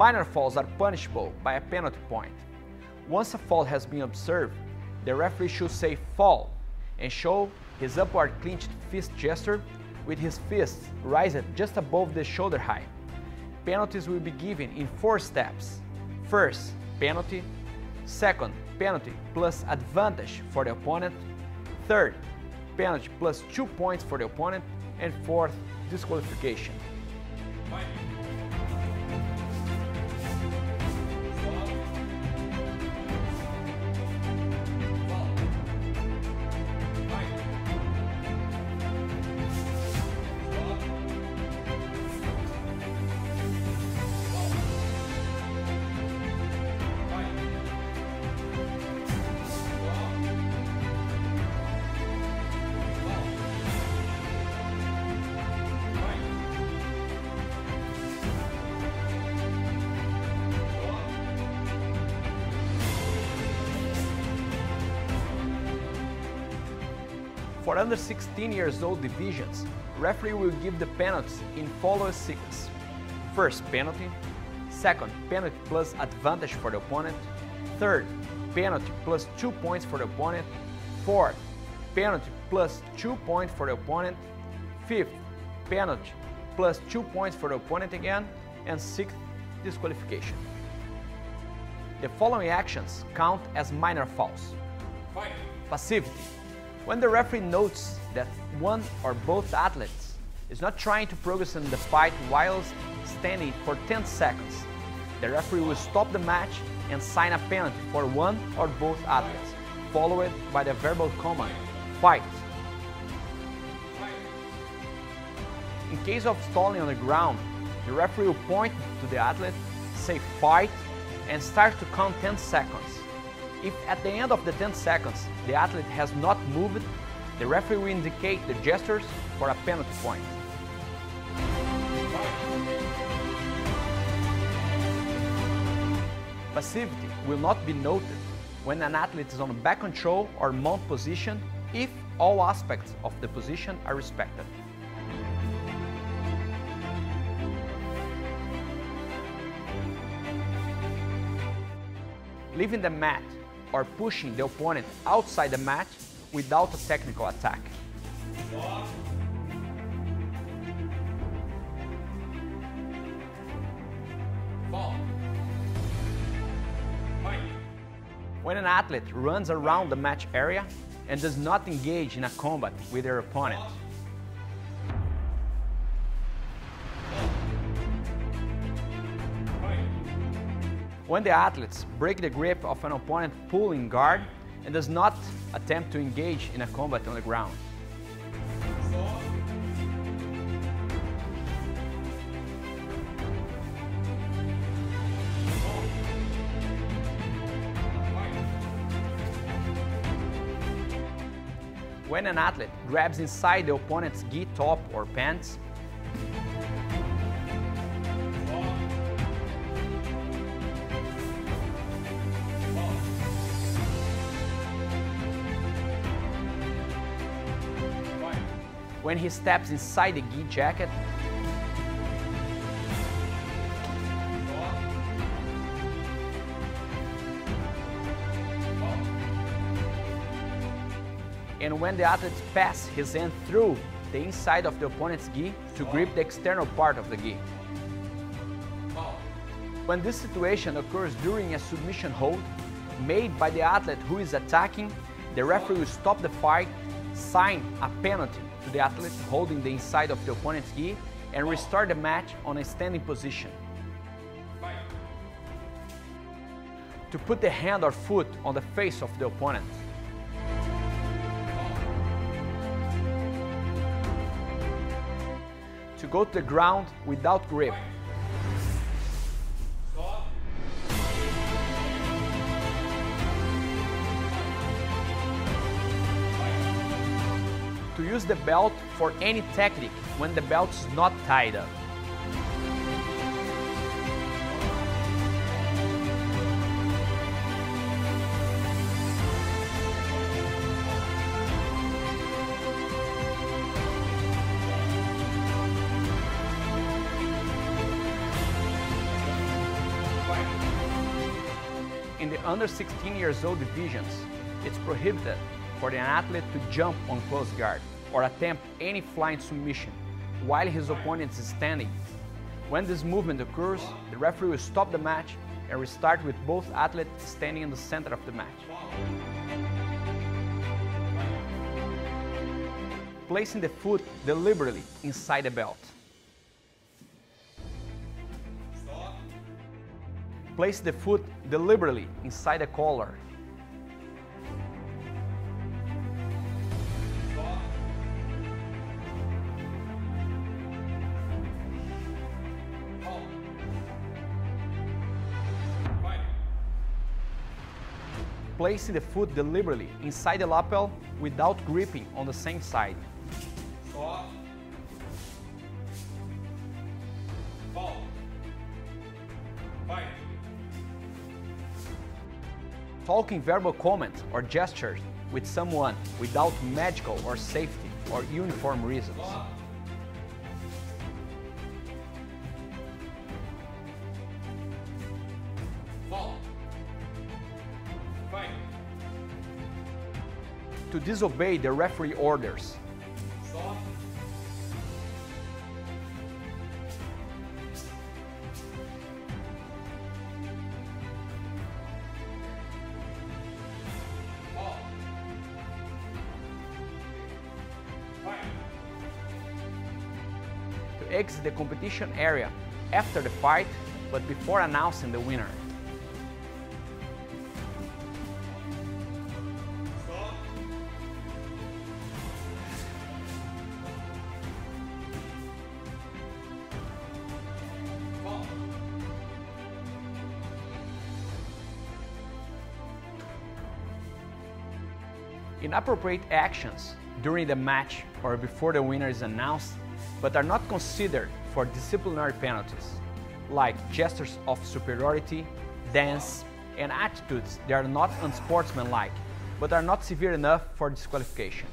Minor fouls are punishable by a penalty point. Once a foul has been observed, the referee should say foul and show his upward clenched fist gesture with his fists raised just above the shoulder height. Penalties will be given in four steps. First, penalty. Second, penalty plus advantage for the opponent. Third, penalty plus two points for the opponent. And fourth, disqualification. For under 16 years old divisions, referee will give the penalties in following sequence. First, penalty. Second, penalty plus advantage for the opponent. Third, penalty plus 2 points for the opponent. Fourth, penalty plus 2 points for the opponent. Fifth, penalty plus 2 points for the opponent again. And sixth, disqualification. The following actions count as minor fouls. Fight. Passivity. When the referee notes that one or both athletes is not trying to progress in the fight while standing for 10 seconds, the referee will stop the match and sign a penalty for one or both athletes, followed by the verbal command, fight. In case of stalling on the ground, the referee will point to the athlete, say fight, and start to count 10 seconds. If at the end of the 10 seconds the athlete has not moved, the referee will indicate the gestures for a penalty point. Passivity will not be noted when an athlete is on back control or mount position if all aspects of the position are respected. Leaving the mat or pushing the opponent outside the mat without a technical attack. When an athlete runs around the match area and does not engage in a combat with their opponent. When the athletes break the grip of an opponent pulling guard and does not attempt to engage in a combat on the ground. When an athlete grabs inside the opponent's gi top or pants, when he steps inside the gi jacket, and when the athlete passes his hand through the inside of the opponent's gi to grip the external part of the gi. When this situation occurs during a submission hold made by the athlete who is attacking, the referee will stop the fight, sign a penalty to the athlete holding the inside of the opponent's gi, and restart the match on a standing position. To put the hand or foot on the face of the opponent. To go to the ground without grip. To use the belt for any technique when the belt is not tied up. In the under 16 years old divisions, it's prohibited for an athlete to jump on close guard or attempt any flying submission while his opponent is standing. When this movement occurs, the referee will stop the match and restart with both athletes standing in the center of the match. Placing the foot deliberately inside the belt. Place the foot deliberately inside the collar. Placing the foot deliberately inside the lapel without gripping on the same side. Fight. Talking verbal comments or gestures with someone without magical or safety or uniform reasons. To disobey the referee orders. To exit the competition area after the fight but before announcing the winner. Inappropriate actions during the match or before the winner is announced but are not considered for disciplinary penalties, like gestures of superiority, dance, and attitudes that are not unsportsmanlike but are not severe enough for disqualification.